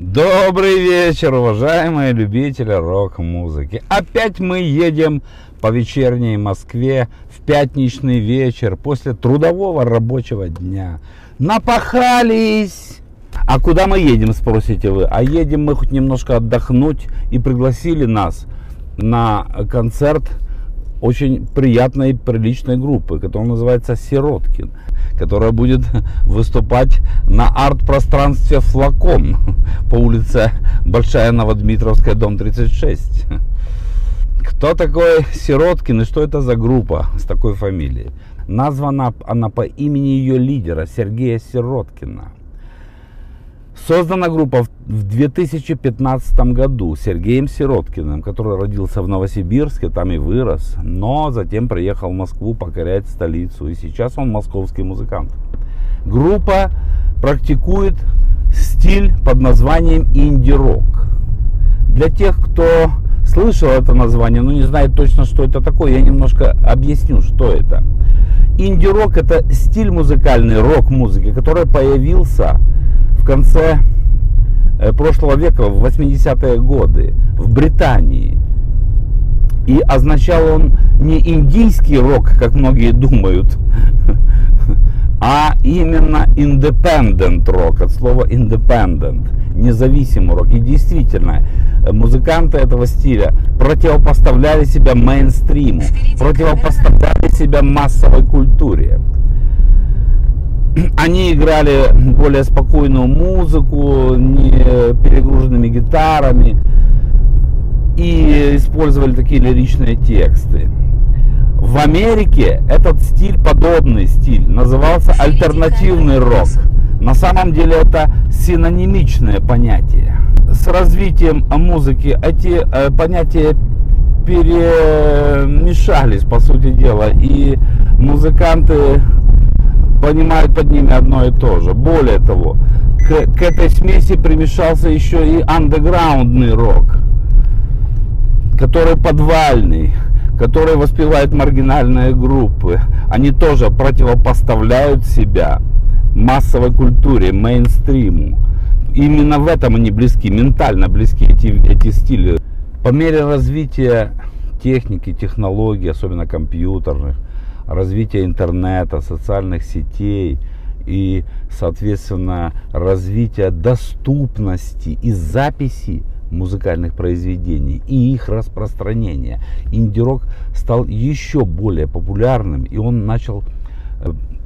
Добрый вечер, уважаемые любители рок-музыки. Опять мы едем по вечерней Москве в пятничный вечер после трудового рабочего дня. Напахались! А куда мы едем, спросите вы? А едем мы хоть немножко отдохнуть и пригласили нас на концерт очень приятной, приличной группы, которая называется «Сироткин», которая будет выступать на арт-пространстве «Флакон» по улице Большая Новодмитровская, дом 36. Кто такой Сироткин и что это за группа с такой фамилией? Названа она по имени ее лидера Сергея Сироткина. Создана группа в 2015 году Сергеем Сироткиным, который родился в Новосибирске, там и вырос, но затем приехал в Москву покорять столицу, и сейчас он московский музыкант. Группа практикует стиль под названием инди-рок. Для тех, кто слышал это название, но не знает точно, что это такое, я немножко объясню, что это. Инди-рок это стиль музыкальный, рок-музыки, который появился конце э, прошлого века, в 80-е годы, в Британии. И означал он не индийский рок, как многие думают, а именно independent рок, от слова independent, независимый рок. И действительно, музыканты этого стиля противопоставляли себя мейнстриму, противопоставляли себя массовой культуре они играли более спокойную музыку, не перегруженными гитарами и использовали такие лиричные тексты. В Америке этот стиль, подобный стиль, назывался альтернативный рок. На самом деле это синонимичное понятие. С развитием музыки эти э, понятия перемешались, по сути дела, и музыканты понимают под ними одно и то же. Более того, к, к этой смеси примешался еще и андеграундный рок, который подвальный, который воспевает маргинальные группы. Они тоже противопоставляют себя массовой культуре, мейнстриму. Именно в этом они близки, ментально близки эти, эти стили. По мере развития техники, технологий, особенно компьютерных, развития интернета, социальных сетей и, соответственно, развития доступности и записи музыкальных произведений и их распространения. Инди-рок стал еще более популярным, и он начал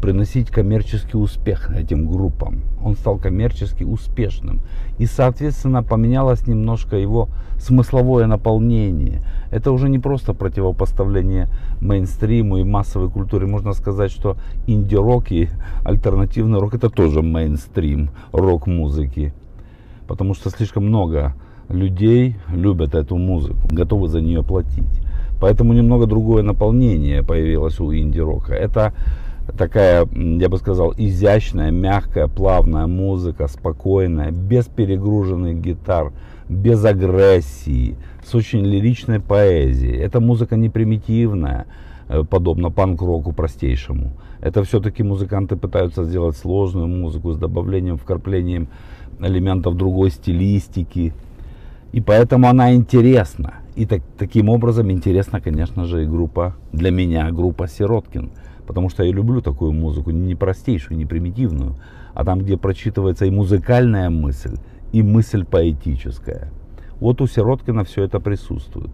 приносить коммерческий успех этим группам. Он стал коммерчески успешным. И, соответственно, поменялось немножко его смысловое наполнение. Это уже не просто противопоставление мейнстриму и массовой культуре. Можно сказать, что инди-рок и альтернативный рок это тоже мейнстрим рок-музыки. Потому что слишком много людей любят эту музыку, готовы за нее платить. Поэтому немного другое наполнение появилось у инди-рока. Это такая, я бы сказал, изящная, мягкая, плавная музыка, спокойная, без перегруженных гитар, без агрессии, с очень лиричной поэзией. Эта музыка не примитивная, э, подобно панк-року простейшему. Это все-таки музыканты пытаются сделать сложную музыку с добавлением, вкраплением элементов другой стилистики. И поэтому она интересна. И так, таким образом интересна, конечно же, и группа, для меня группа Сироткин – потому что я люблю такую музыку, не простейшую, не примитивную, а там, где прочитывается и музыкальная мысль, и мысль поэтическая. Вот у Сироткина все это присутствует.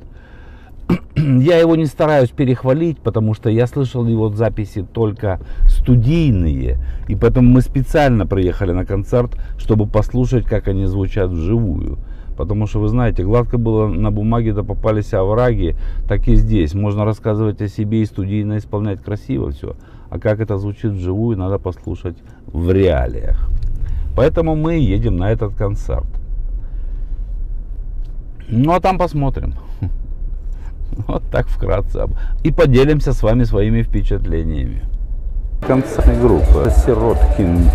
Я его не стараюсь перехвалить, потому что я слышал его записи только студийные, и поэтому мы специально приехали на концерт, чтобы послушать, как они звучат вживую. Потому что, вы знаете, гладко было на бумаге, да попались овраги, так и здесь. Можно рассказывать о себе и студийно исполнять красиво все. А как это звучит вживую, надо послушать в реалиях. Поэтому мы едем на этот концерт. Ну, а там посмотрим. Вот так вкратце. И поделимся с вами своими впечатлениями. Концертная группа Сироткин.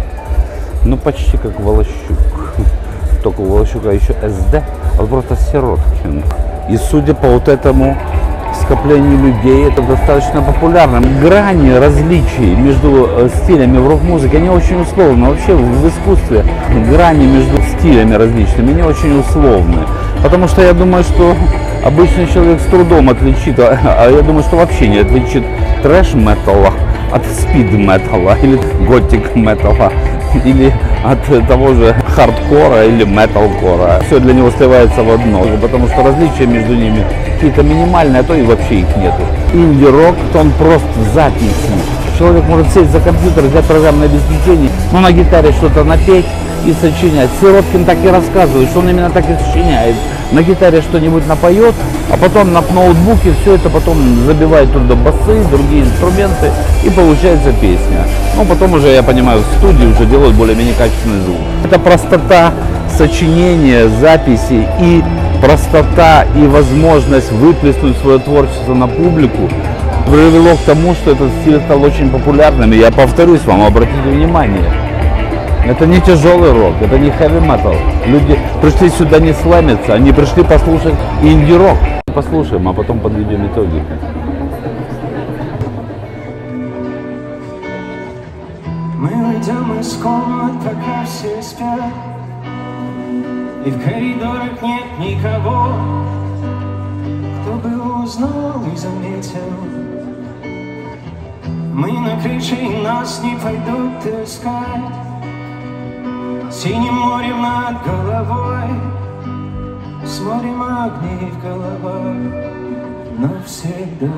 Ну, почти как Волощук только у Волощука еще СД, а вот просто Сироткин. И судя по вот этому скоплению людей, это достаточно популярно. Грани различий между э, стилями в рок-музыке, они очень условны. Вообще в искусстве грани между стилями различными, они очень условны. Потому что я думаю, что обычный человек с трудом отличит, а, а я думаю, что вообще не отличит трэш-металла от спид-металла или готик-металла или от того же хардкора или металкора. Все для него сливается в одно, потому что различия между ними какие-то минимальные, а то и вообще их нету. Инди-рок, он просто записи. Человек может сесть за компьютер, взять программное обеспечение, ну на гитаре что-то напеть и сочинять. Сироткин так и рассказывает, что он именно так и сочиняет. На гитаре что-нибудь напоет, а потом на ноутбуке все это потом забивает туда басы, другие инструменты и получается песня. Ну потом уже, я понимаю, в студии уже делают более-менее качественный звук. Это простота сочинения, записи и простота и возможность выплеснуть свое творчество на публику привело к тому, что этот стиль стал очень популярным. И я повторюсь вам, обратите внимание, это не тяжелый рок, это не heavy metal. Люди пришли сюда не сломиться, они пришли послушать инди-рок. Послушаем, а потом подведем итоги. Мы уйдем из комнат, пока все спят И в коридорах нет никого Кто бы узнал и заметил Мы на крыше и нас не пойдут искать Синим морем над головой Смотрим огни в головах навсегда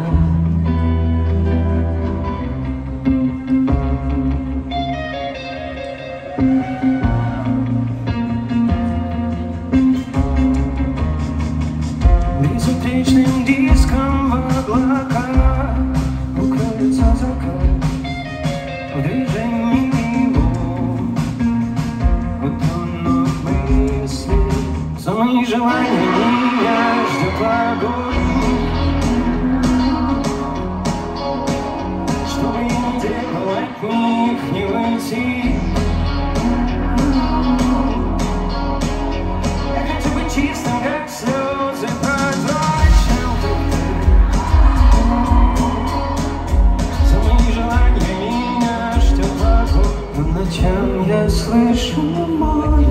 слышу море.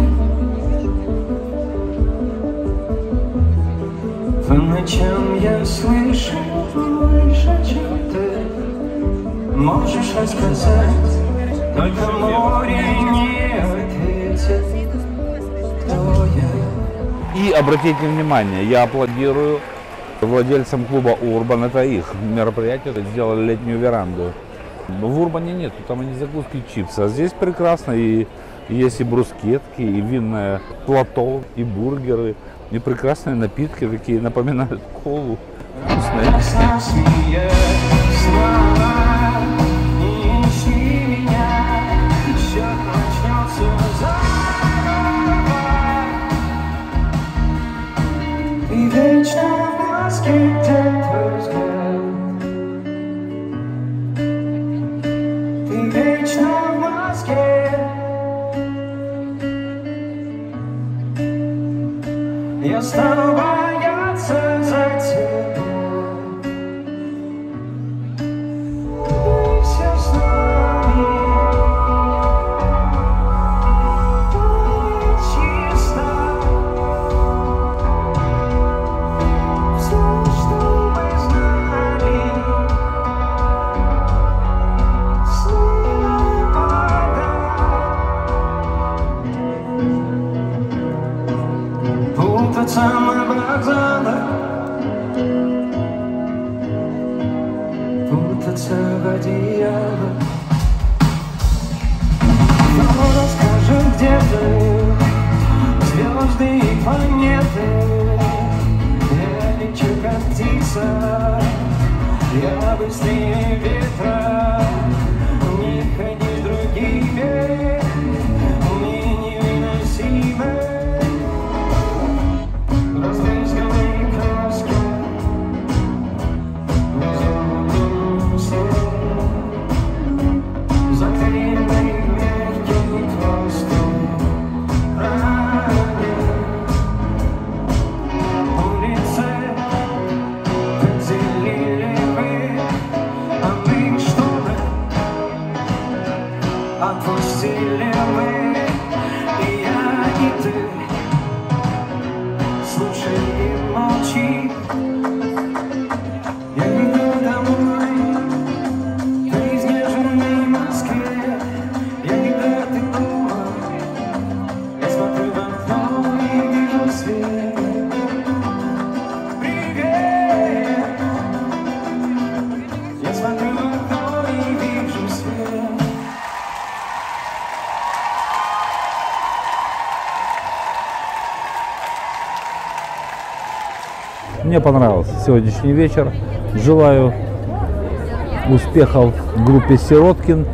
По ночам я слышу больше, чем ты Можешь рассказать, только море не ответит, И обратите внимание, я аплодирую владельцам клуба Урбан. Это их мероприятие. Сделали летнюю веранду. В Урбане нету, там они закуски чипсы. А здесь прекрасно. И есть и брускетки, и винное плато, и бургеры, и прекрасные напитки, такие напоминают колу. Вкусные. Я стану бояться за тебя в одеялах Кто расскажет, где ты. Звезды и планеты. Я лечу, как птица. Я быстрее ветра Мне понравился сегодняшний вечер. Желаю успехов группе Сироткин.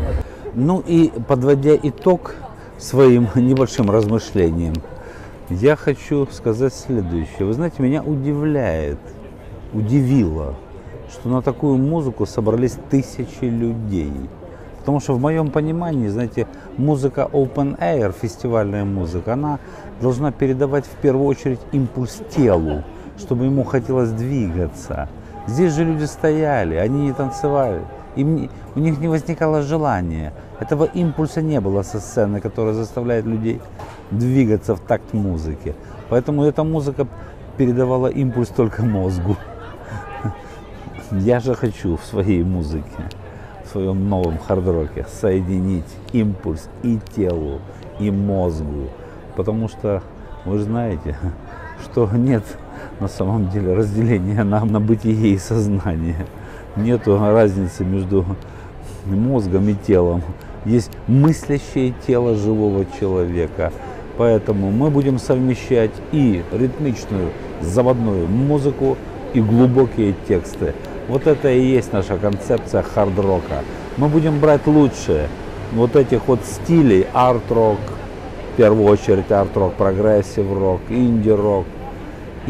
Ну и подводя итог своим небольшим размышлениям, я хочу сказать следующее. Вы знаете, меня удивляет, удивило, что на такую музыку собрались тысячи людей. Потому что в моем понимании, знаете, музыка open air, фестивальная музыка, она должна передавать в первую очередь импульс телу, чтобы ему хотелось двигаться. Здесь же люди стояли, они не танцевали. Им, у них не возникало желания. Этого импульса не было со сцены, который заставляет людей двигаться в такт музыки. Поэтому эта музыка передавала импульс только мозгу. Я же хочу в своей музыке, в своем новом хард-роке соединить импульс и телу, и мозгу. Потому что вы знаете, что нет на самом деле разделения на, на бытие и сознание. Нету разницы между мозгом и телом. Есть мыслящее тело живого человека. Поэтому мы будем совмещать и ритмичную заводную музыку, и глубокие тексты. Вот это и есть наша концепция хард-рока. Мы будем брать лучшее вот этих вот стилей, арт-рок, в первую очередь арт-рок, прогрессив-рок, инди-рок,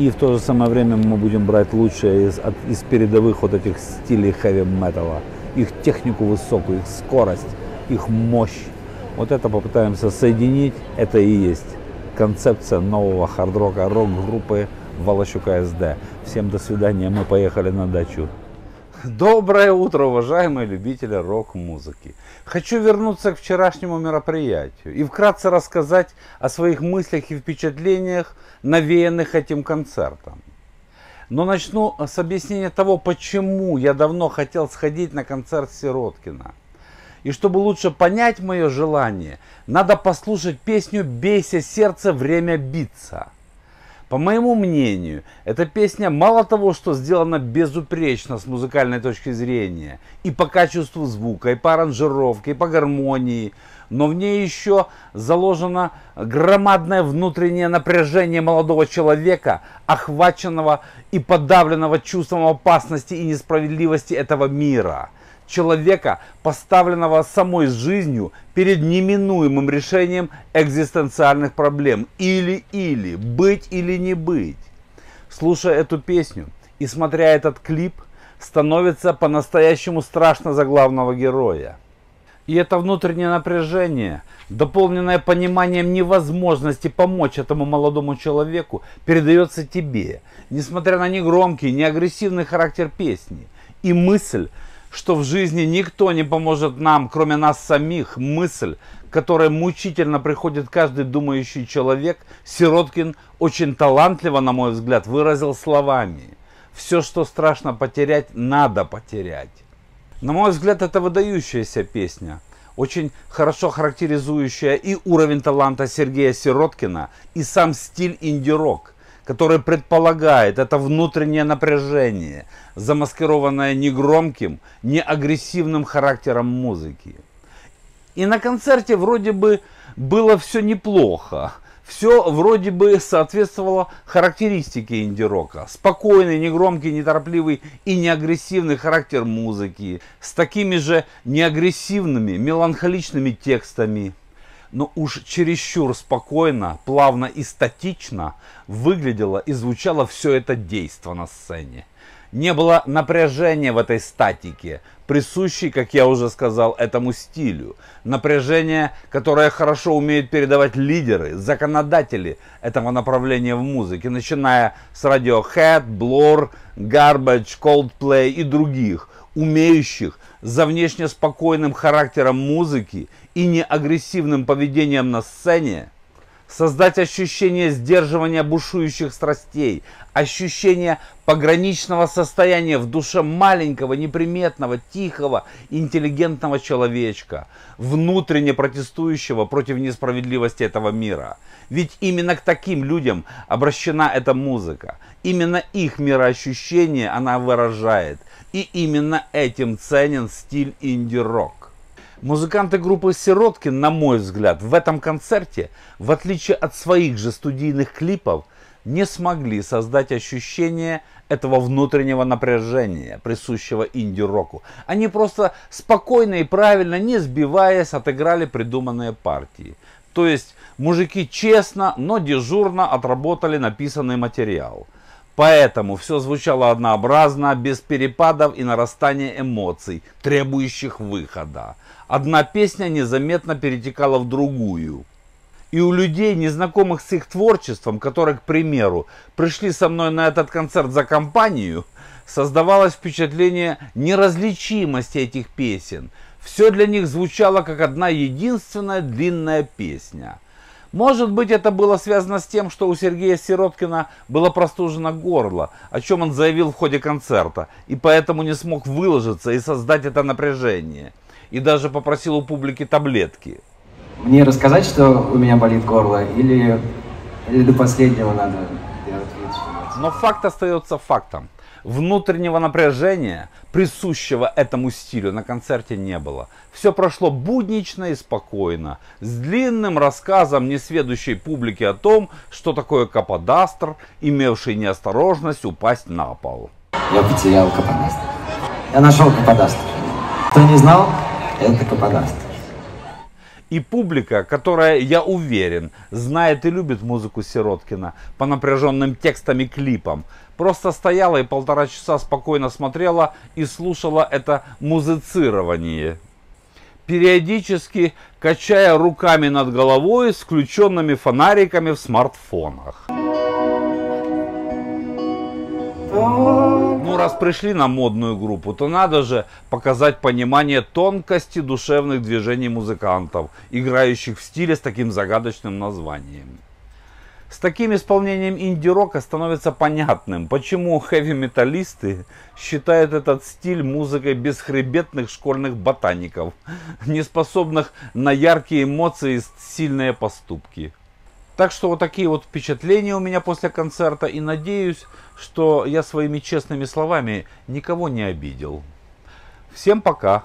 и в то же самое время мы будем брать лучшее из, от, из передовых вот этих стилей хэви-металла. Их технику высокую, их скорость, их мощь. Вот это попытаемся соединить. Это и есть концепция нового хард-рока, рок-группы Волощука СД. Всем до свидания, мы поехали на дачу. Доброе утро, уважаемые любители рок-музыки. Хочу вернуться к вчерашнему мероприятию и вкратце рассказать о своих мыслях и впечатлениях, навеянных этим концертом. Но начну с объяснения того, почему я давно хотел сходить на концерт Сироткина. И чтобы лучше понять мое желание, надо послушать песню «Бейся сердце, время биться». По моему мнению, эта песня мало того, что сделана безупречно с музыкальной точки зрения, и по качеству звука, и по аранжировке, и по гармонии, но в ней еще заложено громадное внутреннее напряжение молодого человека, охваченного и подавленного чувством опасности и несправедливости этого мира – человека, поставленного самой жизнью перед неминуемым решением экзистенциальных проблем. Или-или, быть или не быть. Слушая эту песню и смотря этот клип, становится по-настоящему страшно за главного героя. И это внутреннее напряжение, дополненное пониманием невозможности помочь этому молодому человеку, передается тебе, несмотря на негромкий, неагрессивный характер песни. И мысль, что в жизни никто не поможет нам, кроме нас самих, мысль, которая мучительно приходит каждый думающий человек, Сироткин очень талантливо, на мой взгляд, выразил словами. Все, что страшно потерять, надо потерять. На мой взгляд, это выдающаяся песня, очень хорошо характеризующая и уровень таланта Сергея Сироткина, и сам стиль инди-рок – который предполагает это внутреннее напряжение, замаскированное негромким, не агрессивным характером музыки. И на концерте вроде бы было все неплохо. Все вроде бы соответствовало характеристике инди-рока. Спокойный, негромкий, неторопливый и неагрессивный характер музыки. С такими же неагрессивными, меланхоличными текстами но уж чересчур спокойно, плавно и статично выглядело и звучало все это действо на сцене. Не было напряжения в этой статике, присущей, как я уже сказал, этому стилю. Напряжение, которое хорошо умеют передавать лидеры, законодатели этого направления в музыке, начиная с Radiohead, Blur, Garbage, Coldplay и других, умеющих за внешне спокойным характером музыки и неагрессивным поведением на сцене, создать ощущение сдерживания бушующих страстей, ощущение пограничного состояния в душе маленького, неприметного, тихого, интеллигентного человечка, внутренне протестующего против несправедливости этого мира. Ведь именно к таким людям обращена эта музыка. Именно их мироощущение она выражает. И именно этим ценен стиль инди-рок. Музыканты группы Сироткин, на мой взгляд, в этом концерте, в отличие от своих же студийных клипов, не смогли создать ощущение этого внутреннего напряжения, присущего инди-року. Они просто спокойно и правильно, не сбиваясь, отыграли придуманные партии. То есть мужики честно, но дежурно отработали написанный материал. Поэтому все звучало однообразно, без перепадов и нарастания эмоций, требующих выхода. Одна песня незаметно перетекала в другую. И у людей, незнакомых с их творчеством, которые, к примеру, пришли со мной на этот концерт за компанию, создавалось впечатление неразличимости этих песен. Все для них звучало как одна единственная длинная песня. Может быть, это было связано с тем, что у Сергея Сироткина было простужено горло, о чем он заявил в ходе концерта, и поэтому не смог выложиться и создать это напряжение. И даже попросил у публики таблетки. Мне рассказать, что у меня болит горло, или, или до последнего надо делать вид, что? Но факт остается фактом. Внутреннего напряжения, присущего этому стилю, на концерте не было. Все прошло буднично и спокойно, с длинным рассказом несведущей публики о том, что такое каподастр, имевший неосторожность упасть на пол. Я потерял каподастр. Я нашел каподастр. Кто не знал, это каподастр. И публика, которая, я уверен, знает и любит музыку Сироткина по напряженным текстам и клипам, просто стояла и полтора часа спокойно смотрела и слушала это музицирование. Периодически качая руками над головой с включенными фонариками в смартфонах. Ну, раз пришли на модную группу, то надо же показать понимание тонкости душевных движений музыкантов, играющих в стиле с таким загадочным названием. С таким исполнением инди-рока становится понятным, почему хэви-металлисты считают этот стиль музыкой бесхребетных школьных ботаников, не способных на яркие эмоции и сильные поступки. Так что вот такие вот впечатления у меня после концерта. И надеюсь, что я своими честными словами никого не обидел. Всем пока.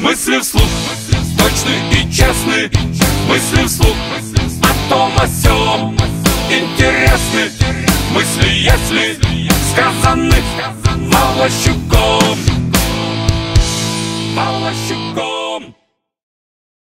Мысли вслух, точны и честны Мысли вслух, том о сём Интересны мысли, если сказаны Волощуком Волощуком